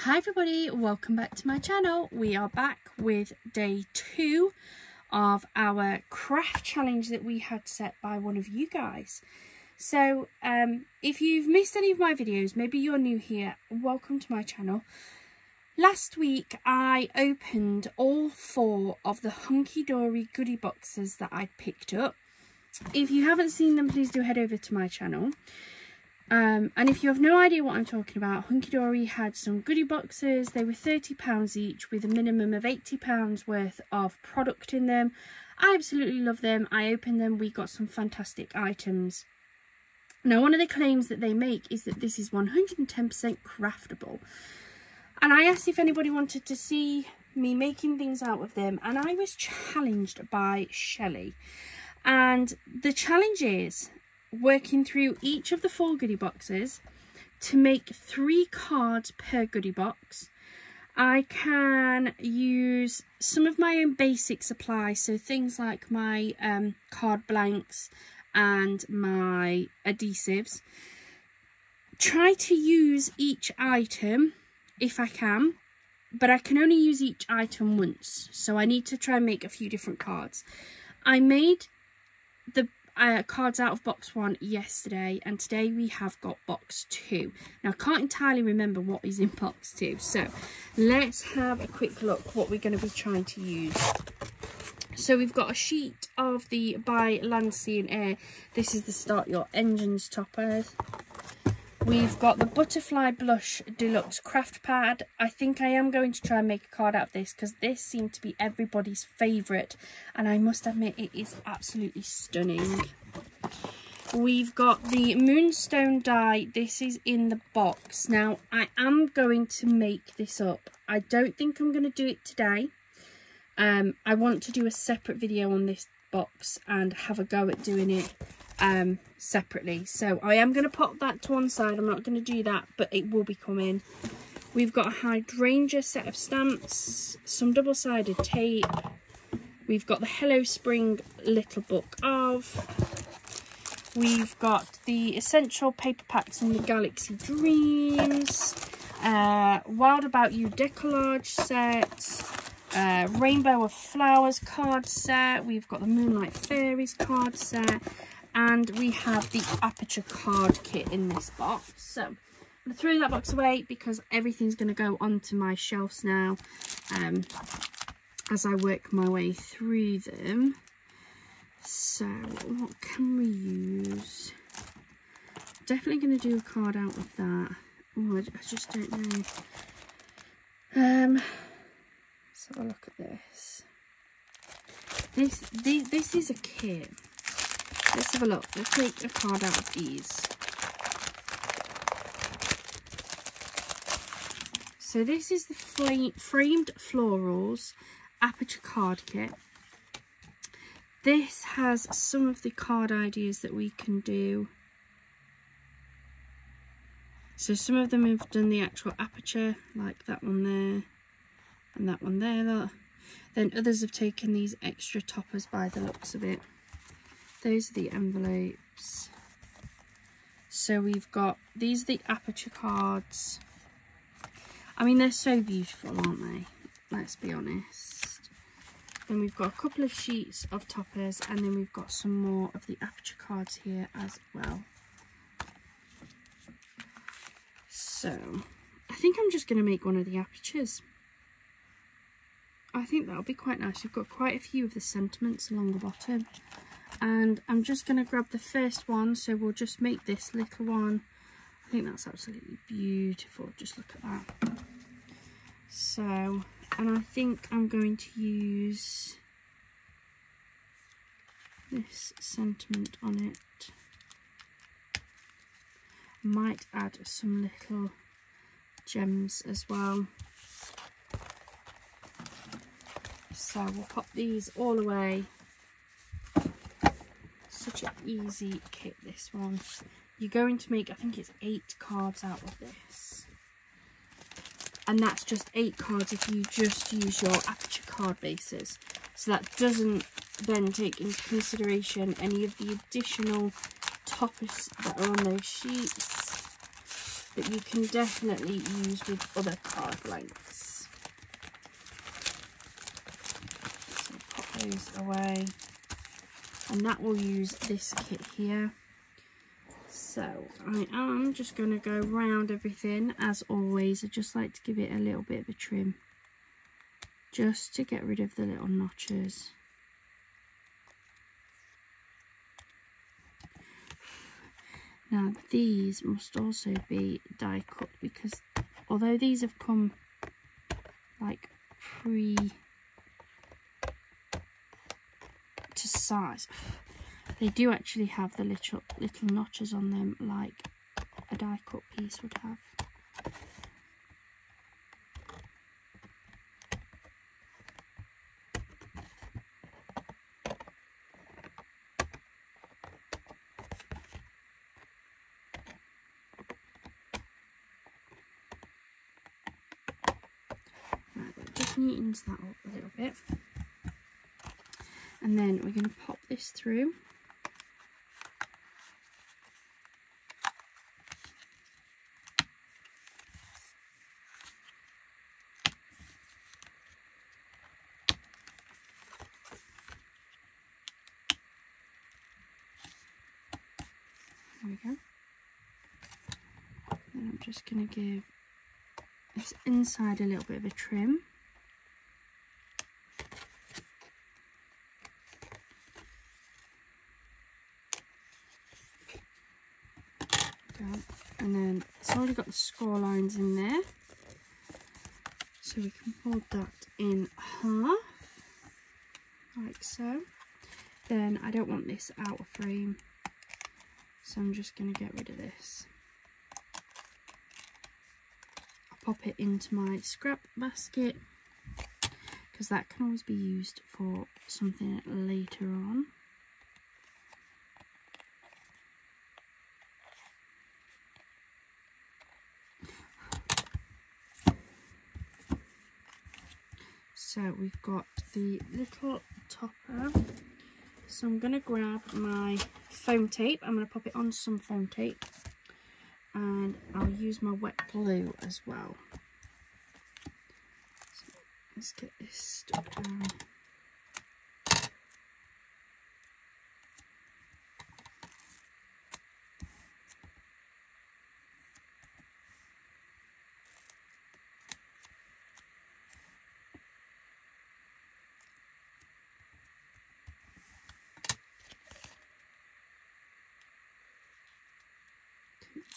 Hi everybody, welcome back to my channel. We are back with day two of our craft challenge that we had set by one of you guys. So um, if you've missed any of my videos, maybe you're new here, welcome to my channel. Last week I opened all four of the Hunky Dory goodie boxes that I'd picked up. If you haven't seen them, please do head over to my channel. Um, and if you have no idea what I'm talking about, Hunky Dory had some goodie boxes. They were £30 each with a minimum of £80 worth of product in them. I absolutely love them. I opened them. We got some fantastic items. Now, one of the claims that they make is that this is 110% craftable. And I asked if anybody wanted to see me making things out of them. And I was challenged by Shelley. And the challenge is working through each of the four goodie boxes to make three cards per goodie box. I can use some of my own basic supplies, so things like my um, card blanks and my adhesives. Try to use each item if I can, but I can only use each item once, so I need to try and make a few different cards. I made the uh, cards out of box one yesterday and today we have got box two. Now I can't entirely remember what is in box two so let's have a quick look what we're going to be trying to use. So we've got a sheet of the by Land Sea and Air. This is the Start Your Engines topper. We've got the Butterfly Blush Deluxe Craft Pad. I think I am going to try and make a card out of this because this seemed to be everybody's favourite. And I must admit, it is absolutely stunning. We've got the Moonstone die. This is in the box. Now, I am going to make this up. I don't think I'm going to do it today. Um, I want to do a separate video on this box and have a go at doing it um, separately. So I am going to pop that to one side. I'm not going to do that, but it will be coming. We've got a hydrangea set of stamps, some double-sided tape. We've got the Hello Spring Little Book of. We've got the Essential Paper Packs and the Galaxy Dreams. Uh, Wild About You Decollage set. Uh, Rainbow of Flowers card set. We've got the Moonlight Fairies card set and we have the aperture card kit in this box. So I'm to throw that box away because everything's going to go onto my shelves now um, as I work my way through them. So what can we use? Definitely going to do a card out of that. Oh I, I just don't know. Um let's have a look at this. This this, this is a kit Let's have a look. Let's take a card out of these. So this is the Framed Florals Aperture Card Kit. This has some of the card ideas that we can do. So some of them have done the actual aperture, like that one there, and that one there. Then others have taken these extra toppers by the looks of it those are the envelopes. So we've got, these are the aperture cards. I mean, they're so beautiful, aren't they? Let's be honest. Then we've got a couple of sheets of toppers and then we've got some more of the aperture cards here as well. So, I think I'm just going to make one of the apertures. I think that'll be quite nice. We've got quite a few of the sentiments along the bottom and I'm just going to grab the first one so we'll just make this little one. I think that's absolutely beautiful just look at that. So and I think I'm going to use this sentiment on it. Might add some little gems as well. So we'll pop these all away such an easy kit, this one. You're going to make, I think it's eight cards out of this. And that's just eight cards if you just use your aperture card bases. So that doesn't then take into consideration any of the additional toppers that are on those sheets. that you can definitely use with other card lengths. So pop those away. And that will use this kit here. So I am just going to go round everything as always. I just like to give it a little bit of a trim just to get rid of the little notches. Now these must also be die cut because although these have come like pre to size, they do actually have the little little notches on them like a die cut piece would have. neatens that up a little bit. And then we're going to pop this through. There we go. And I'm just going to give this inside a little bit of a trim. and then it's already got the score lines in there. So we can fold that in half like so. Then I don't want this out of frame so I'm just going to get rid of this. I'll pop it into my scrap basket because that can always be used for something later on so we've got the little topper. So I'm going to grab my foam tape. I'm going to pop it on some foam tape. And I'll use my wet glue as well. So let's get this stuck down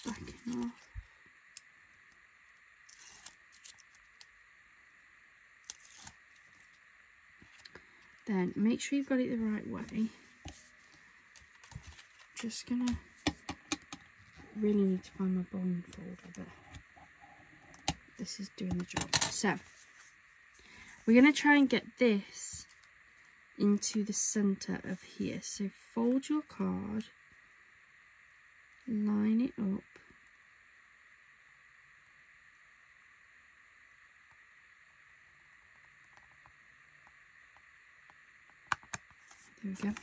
backing off. Then make sure you've got it the right way. Just gonna really need to find my bone folder, but this is doing the job. So we're gonna try and get this into the center of here. So fold your card line it up. There we go.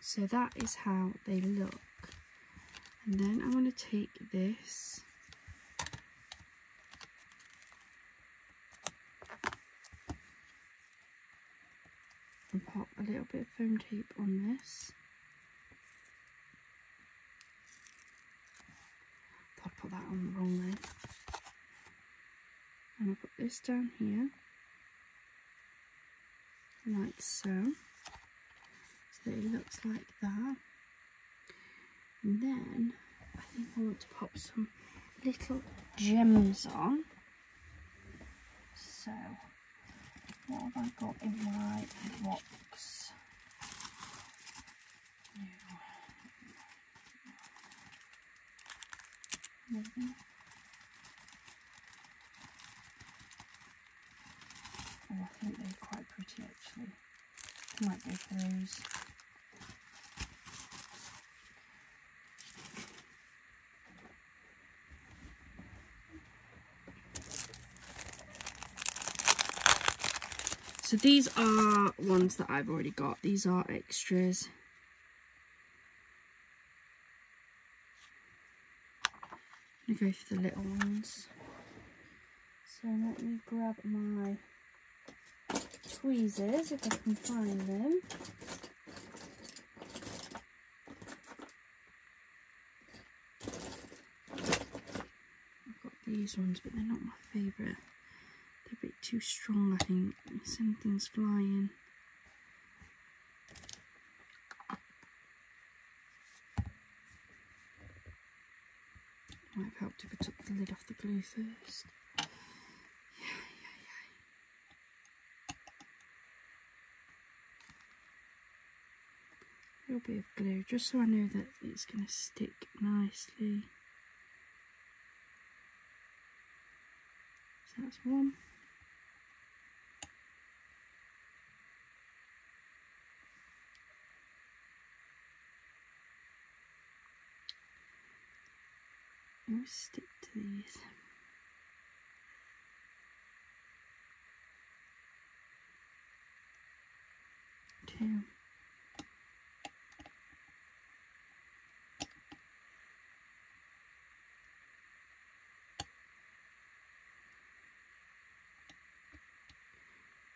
So that is how they look. And then I'm going to take this and pop a little bit of foam tape on this. I'll put that on the wrong. And I'll put this down here, like so. So that it looks like that. And then I think I want to pop some little gems on. So what have I got in my box? Maybe. Oh, I think they're quite pretty actually. Might go for those. These are ones that I've already got. These are extras. I'm going to go for the little ones. So let me grab my tweezers if I can find them. I've got these ones, but they're not my favourite. They're a bit too strong, I think. Something's flying. Might have helped if I took the lid off the glue first. A little bit of glue, just so I know that it's going to stick nicely. So that's one. Stick to these. Two.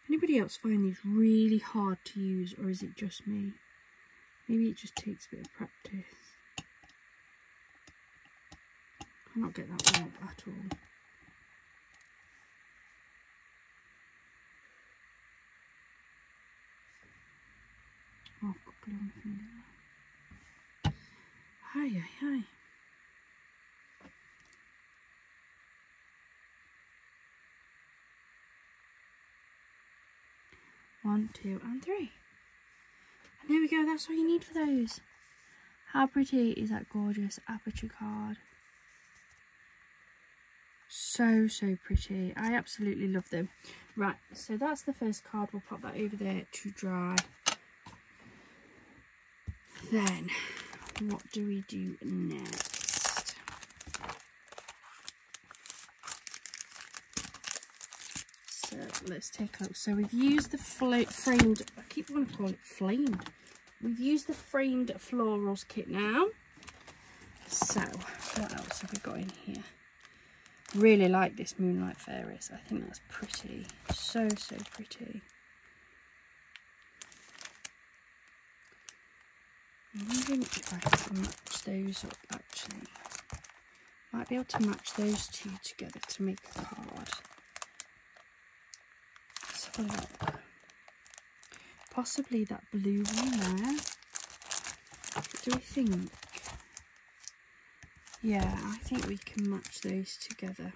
Anybody else find these really hard to use or is it just me? Maybe it just takes a bit of practice. I cannot get that one at all. Oh, I've got on my finger. Hi, hi, hi. One, two, and three. And there we go, that's all you need for those. How pretty is that gorgeous aperture card? So, so pretty. I absolutely love them. Right, so that's the first card. We'll pop that over there to dry. Then, what do we do next? So, let's take a look. So, we've used the framed, I keep wanting to call it flame. We've used the framed florals kit now. So, what else have we got in here? Really like this Moonlight Fairies. I think that's pretty. So, so pretty. I'm wondering if I can match those up actually. Might be able to match those two together to make a card. Let's have a look. Possibly that blue one there. Do we think? Yeah, I think we can match those together.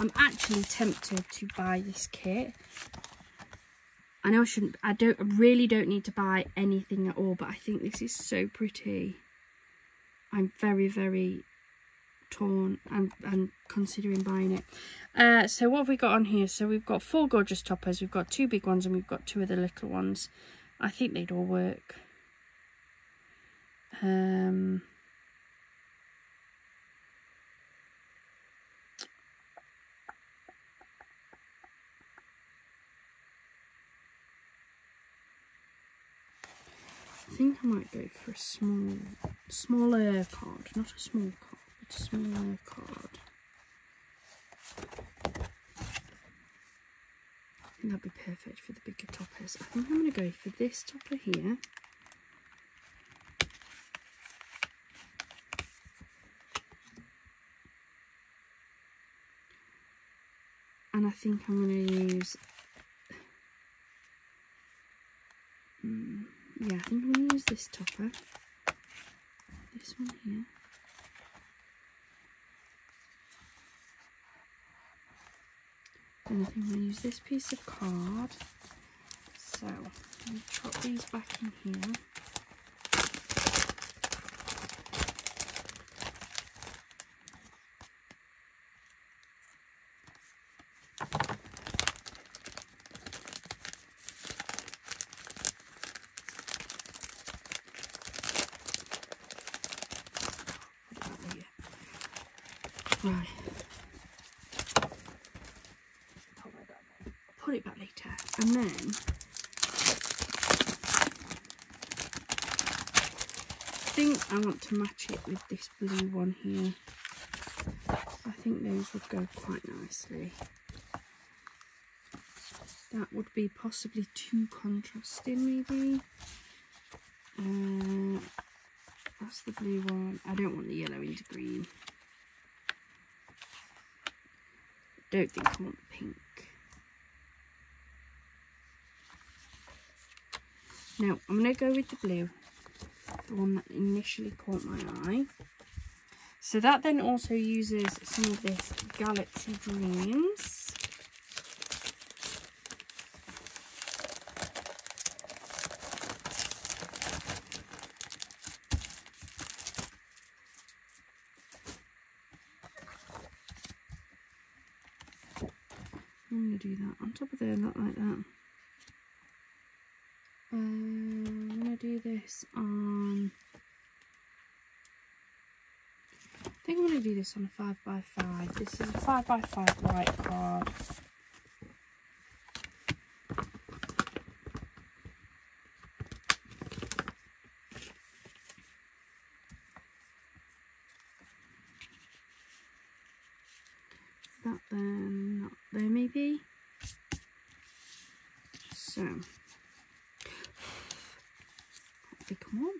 I'm actually tempted to buy this kit. I know I shouldn't, I don't, I really don't need to buy anything at all, but I think this is so pretty. I'm very, very torn and, and considering buying it. Uh, so what have we got on here? So we've got four gorgeous toppers, we've got two big ones and we've got two of the little ones. I think they'd all work. Um, I think I might go for a small, smaller card, not a small card, but a smaller card. That'd be perfect for the bigger toppers. I think I'm going to go for this topper here. I think I'm going to use mm, yeah I think I'm going to use this topper. This one here. And I think I'm going to use this piece of card. So let me chop these back in here Right. Put it back later. And then I think I want to match it with this blue one here. I think those would go quite nicely. That would be possibly too contrasting maybe. Uh, that's the blue one. I don't want the yellow into green. Don't think I want the pink. Now, I'm going to go with the blue. The one that initially caught my eye. So that then also uses some of this Galaxy Dreams. I'm going to do that on top of there, not like that. Um, I'm going to do this on... I think I'm going to do this on a 5x5. This is a 5x5 white card. That then, not there maybe. So, they come on.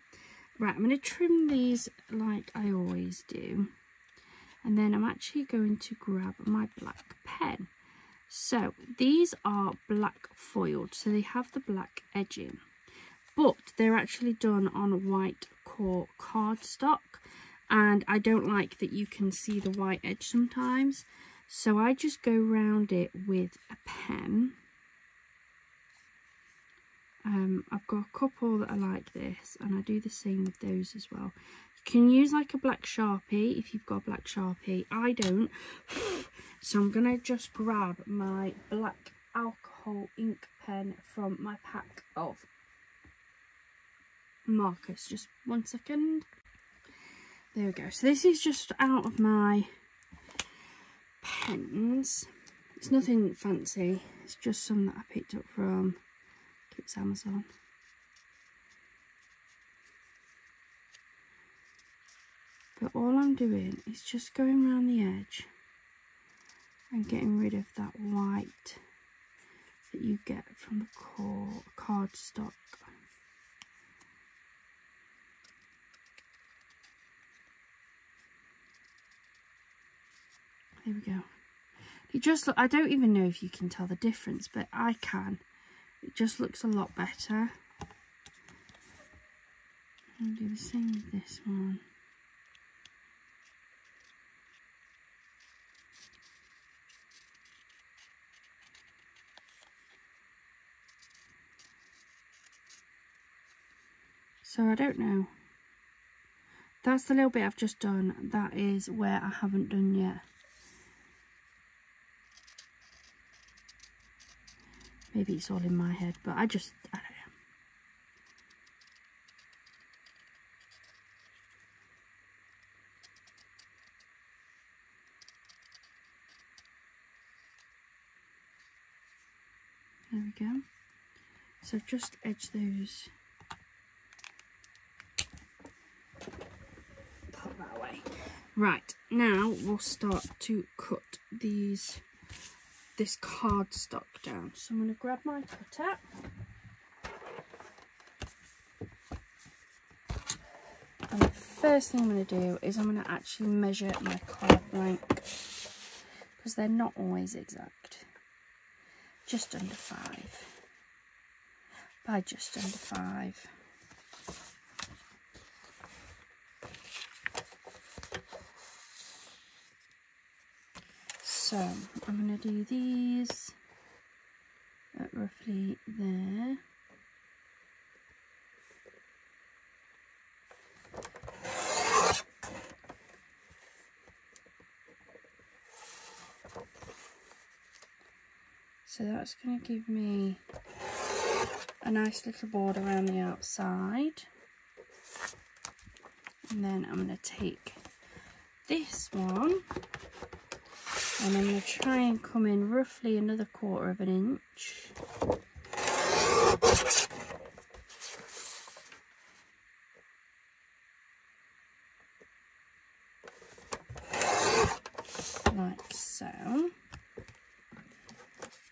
Right, I'm going to trim these like I always do. And then I'm actually going to grab my black pen. So, these are black foiled, so they have the black edging. But they're actually done on white core cardstock. And I don't like that you can see the white edge sometimes. So I just go round it with a pen. Um, I've got a couple that are like this and I do the same with those as well. Can use like a black Sharpie if you've got a black Sharpie. I don't. So I'm to just grab my black alcohol ink pen from my pack of markers. Just one second. There we go. So this is just out of my pens. It's nothing fancy. It's just some that I picked up from it's Amazon. But all I'm doing is just going around the edge and getting rid of that white that you get from the core cardstock. There we go. It just look, I don't even know if you can tell the difference, but I can. It just looks a lot better. I'll do the same with this one. So I don't know. That's the little bit I've just done. That is where I haven't done yet. Maybe it's all in my head, but I just, I don't know. There we go. So just edge those. Put that away. Right, now we'll start to cut these this cardstock down. So I'm going to grab my cutter. And the first thing I'm going to do is I'm going to actually measure my card blank because they're not always exact. Just under five. By just under five. So I'm going to do these at roughly there. So that's going to give me a nice little border around the outside. And then I'm going to take this one and I'm going to try and come in roughly another quarter of an inch. Like so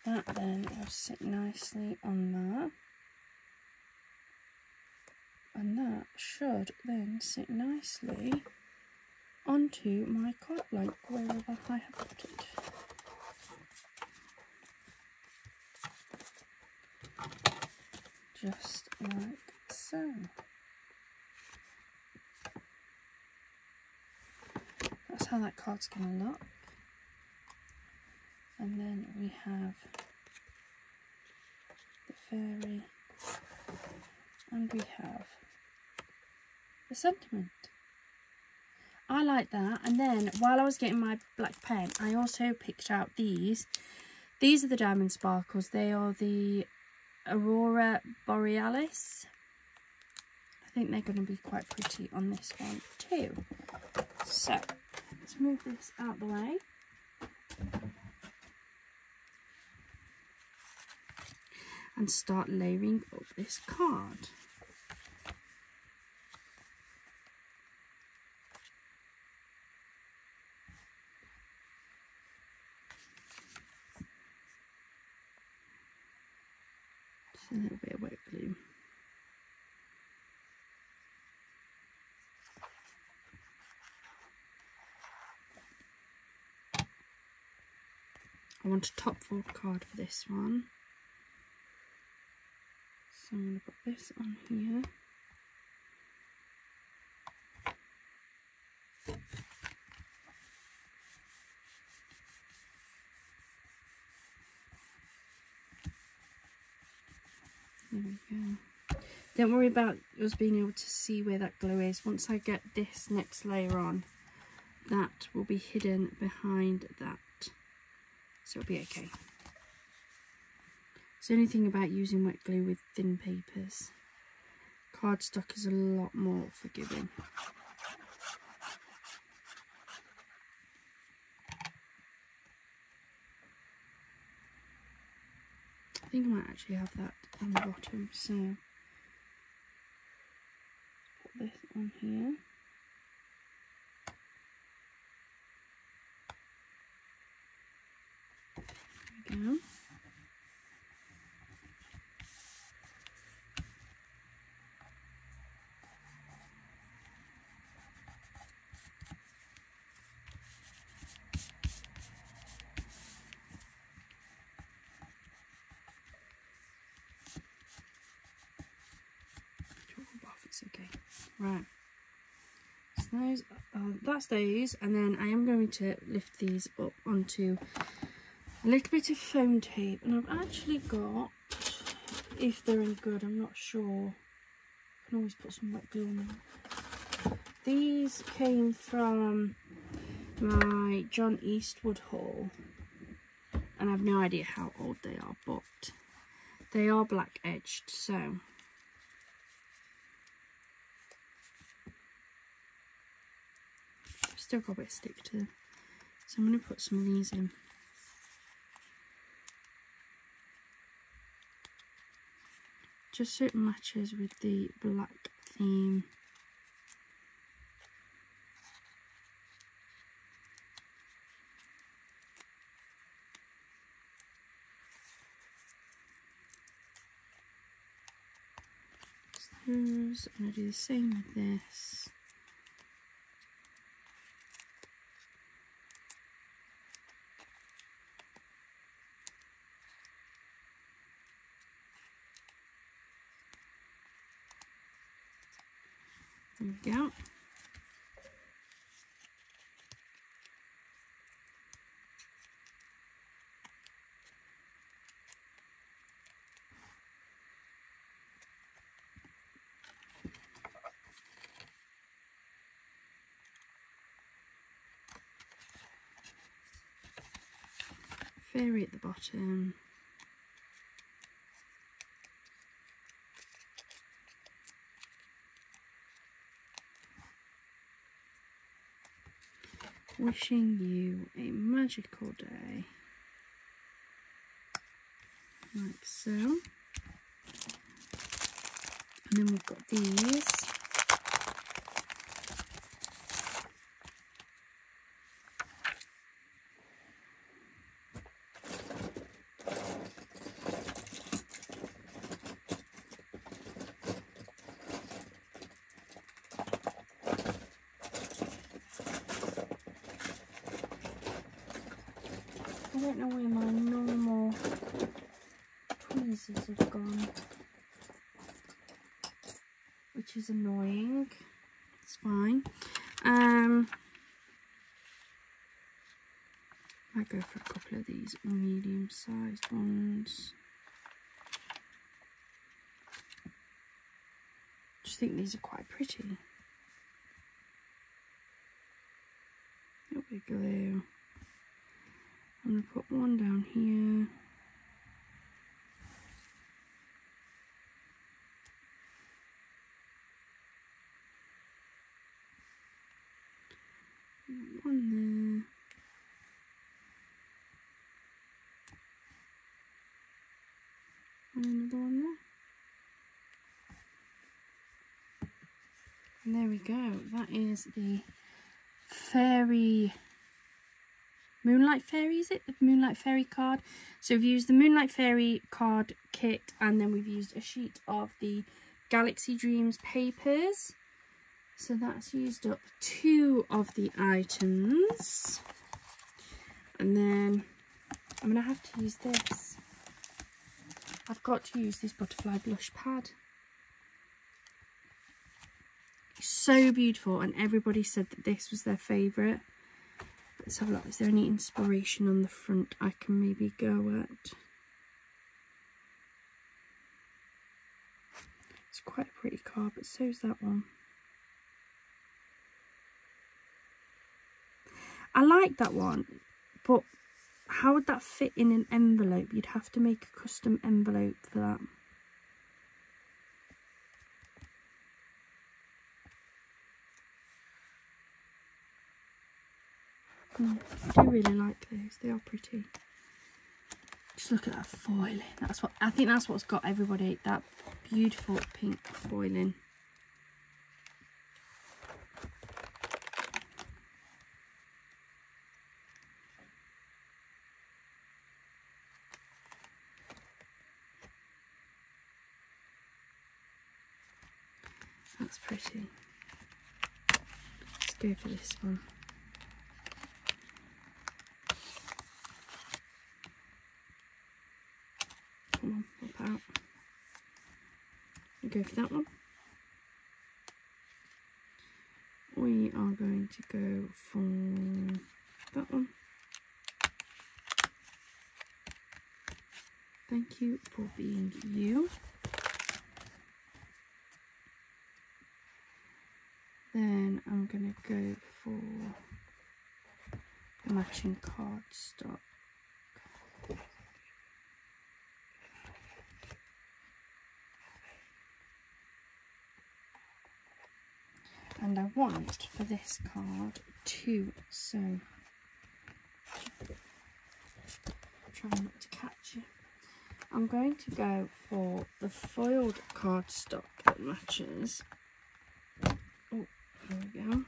that then will sit nicely on that. And that should then sit nicely onto my card blank wherever I have put it. Just like so. That's how that card's going to look. And then we have the fairy and we have the sentiment. I like that. And then while I was getting my black pen, I also picked out these. These are the diamond sparkles. They are the Aurora Borealis. I think they're going to be quite pretty on this one too. So let's move this out the way. And start layering up this card. A little bit of wet glue. I want a top fold card for this one. So I'm going to put this on here. Oh we go. Don't worry about us being able to see where that glue is. Once I get this next layer on, that will be hidden behind that. So it'll be okay. It's the only thing about using wet glue with thin papers. Cardstock is a lot more forgiving. I think I might actually have that on the bottom, so put this on here. There we go. it's okay. Right. So those, uh, that's those, and then I am going to lift these up onto a little bit of foam tape, and I've actually got, if they're any good, I'm not sure. I can always put some wet glue on them. These came from my John Eastwood haul, and I have no idea how old they are, but they are black edged, so still got a bit of stick to them. So I'm going to put some of these in. Just so it matches with the black theme. I'm going to do the same with this. There we go. Fairy at the bottom. Wishing you a magical day. Like so. And then we've got these don't know where my normal tweezers have gone. Which is annoying. It's fine. Um, I go for a couple of these medium sized ones. Just think these are quite pretty. Little bit glue. I'm going to put one down here. One there. And another one there. And there we go. That is the fairy Moonlight Fairy, is it? The Moonlight Fairy card. So we've used the Moonlight Fairy card kit and then we've used a sheet of the Galaxy Dreams papers. So that's used up two of the items. And then I'm going to have to use this. I've got to use this butterfly blush pad. So beautiful and everybody said that this was their favourite. Let's have a look. Is there any inspiration on the front I can maybe go at? It's quite a pretty car, but so's that one. I like that one, but how would that fit in an envelope? You'd have to make a custom envelope for that. Mm, I do really like those. They are pretty. Just look at that foiling. That's what I think. That's what's got everybody that beautiful pink foiling. That's pretty. Let's go for this one. Come on, pop out. Go for that one. We are going to go for that one. Thank you for being you. Then I'm going to go for the matching cardstock. And I want for this card to so try not to catch you. I'm going to go for the foiled cardstock that matches Oh, there we go.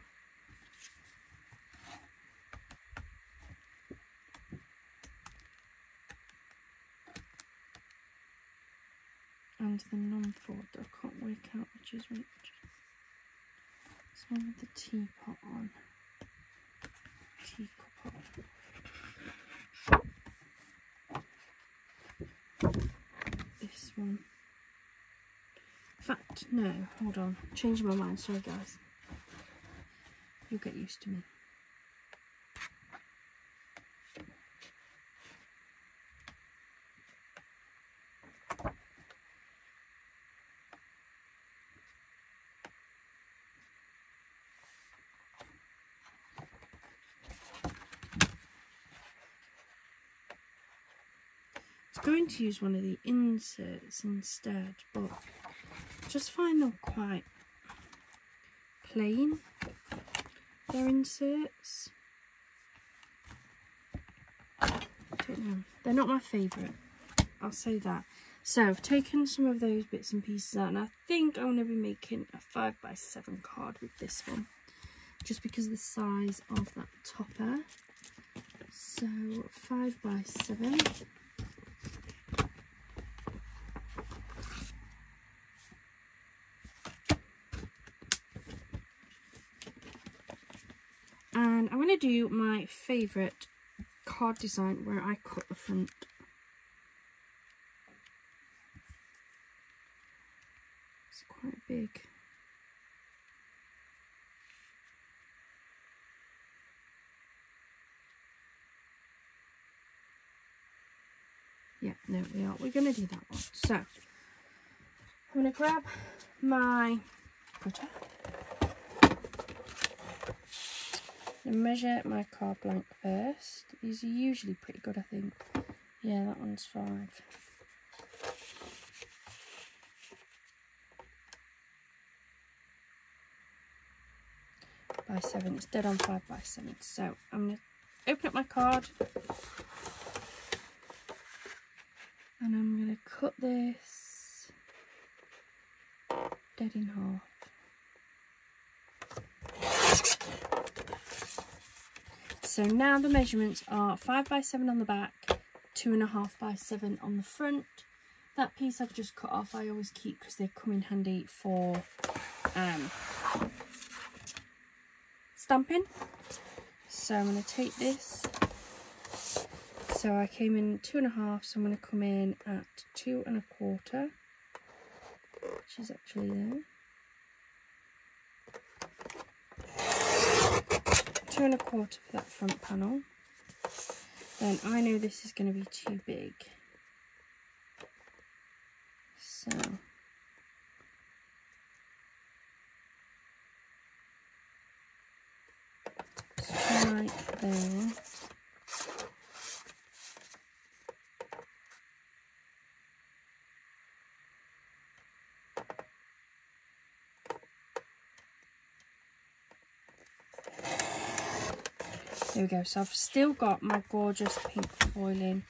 And the non-foiled, I can't work out which is which. This one with the teapot on. Teacup on. This one. In fact, no, hold on. Changing my mind, sorry guys. You'll get used to me. going to use one of the inserts instead, but just find them quite plain, their inserts. Don't know. They're not my favourite. I'll say that. So I've taken some of those bits and pieces out and I think I'm going to be making a 5 by 7 card with this one. Just because of the size of that topper. So 5 by 7 do my favourite card design where I cut the front. It's quite big. Yeah, no, we are. We're going to do that one. So, I'm going to grab my cutter and measure my card blank first. These are usually pretty good, I think. Yeah, that one's five. By seven. It's dead on five by seven. So I'm to open up my card and I'm to cut this dead in half. So now the measurements are 5 by 7 on the back, 2.5 by 7 on the front. That piece I've just cut off I always keep because they come in handy for um, stamping. So I'm going to take this. So I came in two and a half, so I'm going to come in at two and a quarter, which is actually there. Two and a quarter for that front panel. Then I know this is going to be too big. So right there. There we go. So I've still got my gorgeous pink foiling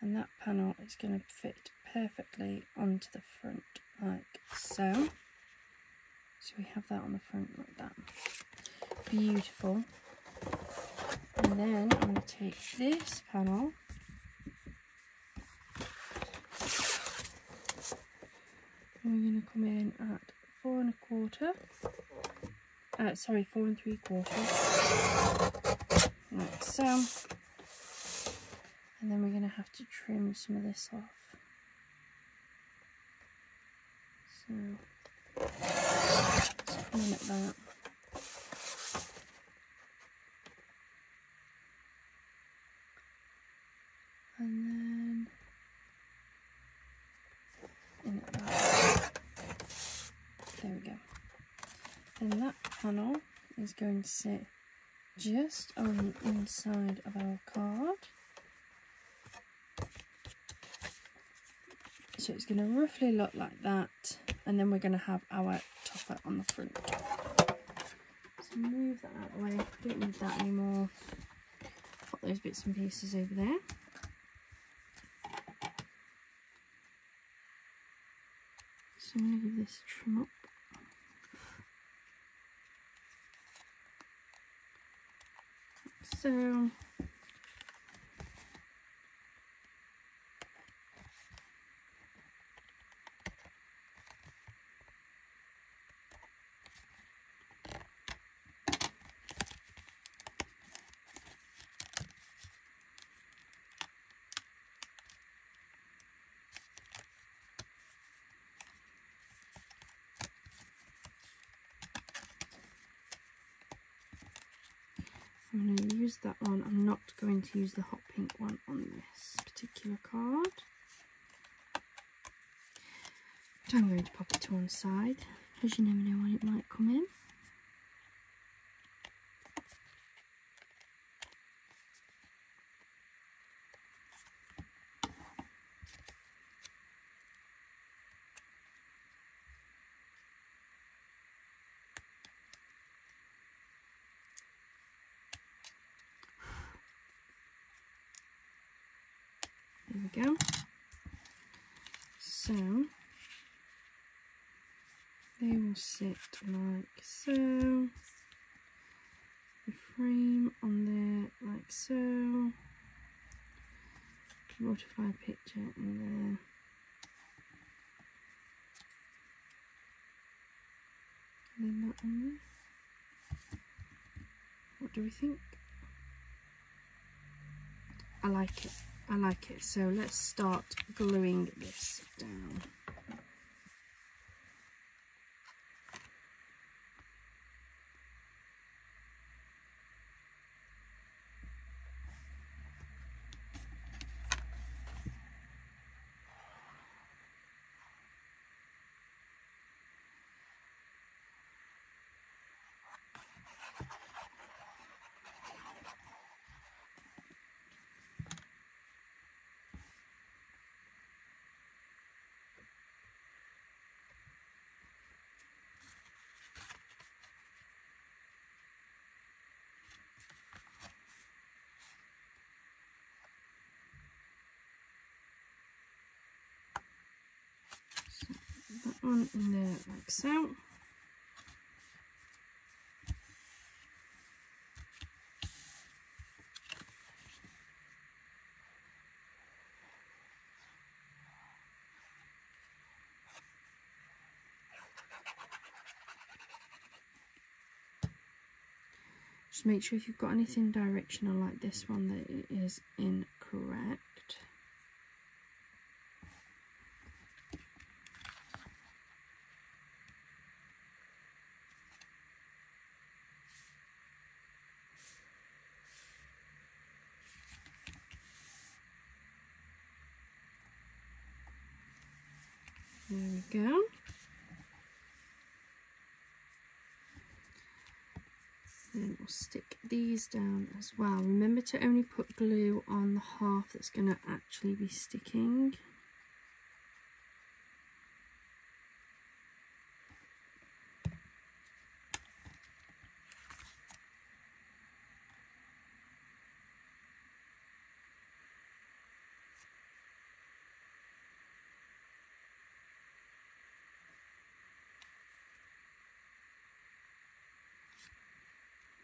and that panel is going to fit perfectly onto the front like so. So we have that on the front like that. Beautiful. And then I'm going to take this panel and we're going to come in at four and a quarter uh, sorry four and three quarters like so. And then we're going to have to trim some of this off. So, let's come that. And then in at that. There we go. And that panel is going to sit just on the inside of our card. So it's going to roughly look like that and then we're going to have our topper on the front. So move that out of the way, don't need that anymore. Put those bits and pieces over there. So I'm going to give this a trim up. So I'm going to use that one. I'm not going to use the hot pink one on this particular card. But I'm going to pop it to one side because you never know when it might come in. We go. So they will sit like so. The frame on there like so. Butterfly picture in there. And then that one there. What do we think? I like it. I like it. So let's start gluing this down. One in there like so. Just make sure if you've got anything directional like this one that it is incorrect. There we go. Then we'll stick these down as well. Remember to only put glue on the half that's going to actually be sticking.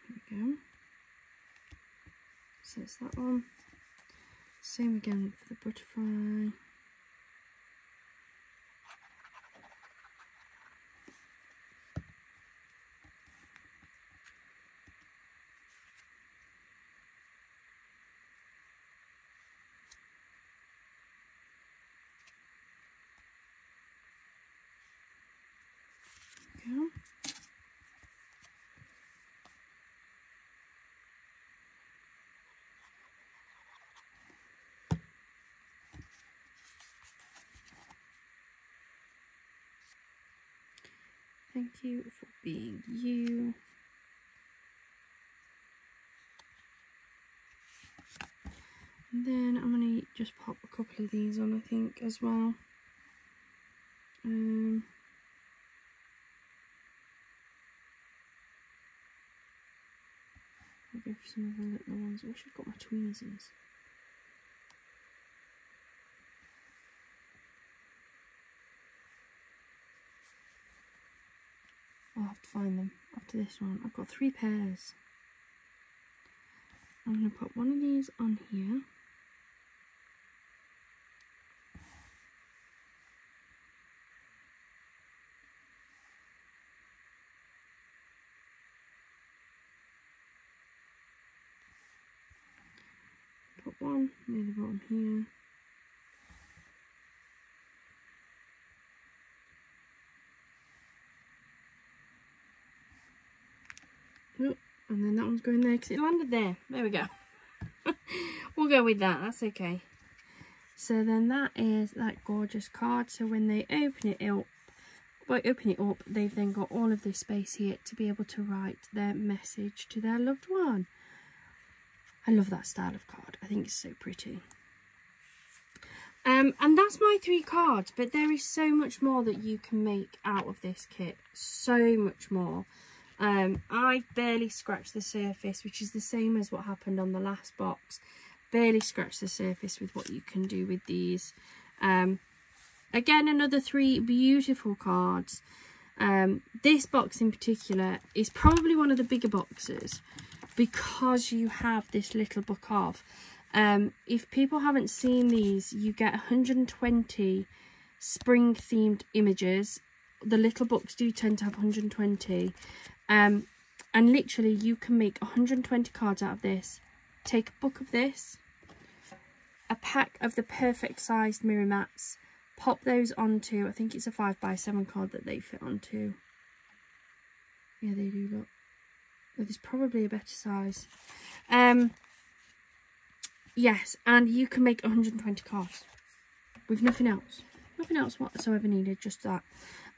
There we go. So it's that one. Same again for the butterfly. There we go. Thank you for being you. And then I'm going to just pop a couple of these on, I think, as well. Um, I'll go for some of the little ones. I wish I'd got my tweezers. I'll have to find them after this one. I've got three pairs. I'm going to put one of these on here. Put one near the bottom here. Oh, and then that one's going there because it landed there. There we go. we'll go with that. That's okay. So then that is that gorgeous card. So when they open it up, well, open it up, they've then got all of this space here to be able to write their message to their loved one. I love that style of card. I think it's so pretty. Um, and that's my three cards, but there is so much more that you can make out of this kit. So much more. Um, I barely scratched the surface, which is the same as what happened on the last box. Barely scratched the surface with what you can do with these. Um, again, another three beautiful cards. Um, this box in particular is probably one of the bigger boxes because you have this little book of. Um, if people haven't seen these, you get 120 spring themed images. The little books do tend to have 120. Um, and literally you can make 120 cards out of this. Take a book of this, a pack of the perfect sized Mirri mats. Pop those onto, I think it's a 5x7 card that they fit onto. Yeah, they do look. But there's probably a better size. Um, yes, and you can make 120 cards with nothing else. Nothing else whatsoever needed, just that.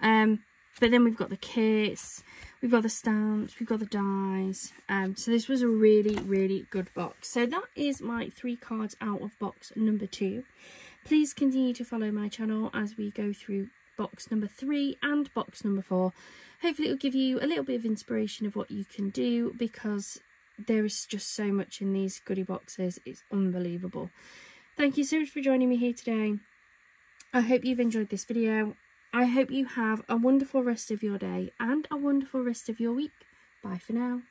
Um, but then we've got the kits, we've got the stamps, we've got the dies. Um, so this was a really, really good box. So that is my three cards out of box number two. Please continue to follow my channel as we go through box number three and box number four. Hopefully it will give you a little bit of inspiration of what you can do because there is just so much in these goodie boxes. It's unbelievable. Thank you so much for joining me here today. I hope you've enjoyed this video. I hope you have a wonderful rest of your day and a wonderful rest of your week. Bye for now.